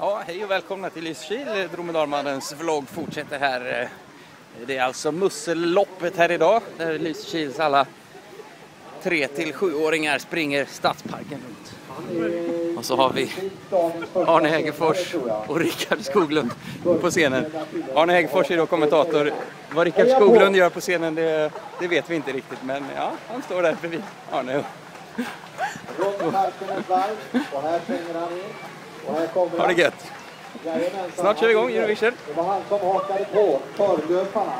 Ja, hej och välkomna till Lysekil. Eh, Dromedarmannens vlogg fortsätter här. Eh. Det är alltså musselloppet här idag där Lysekils alla 3 till 7-åringar springer stadsparken runt. Och så har vi Arne Hägerfors och Rickard Skoglund på scenen. Arne Hägerfors är då kommentator. Vad Rickard Skoglund gör på scenen det, det vet vi inte riktigt men ja, han står där bredvid Arne. Ha det gött! Snart kör vi igång Eurovision. Det var han som hakade på torrlöparna.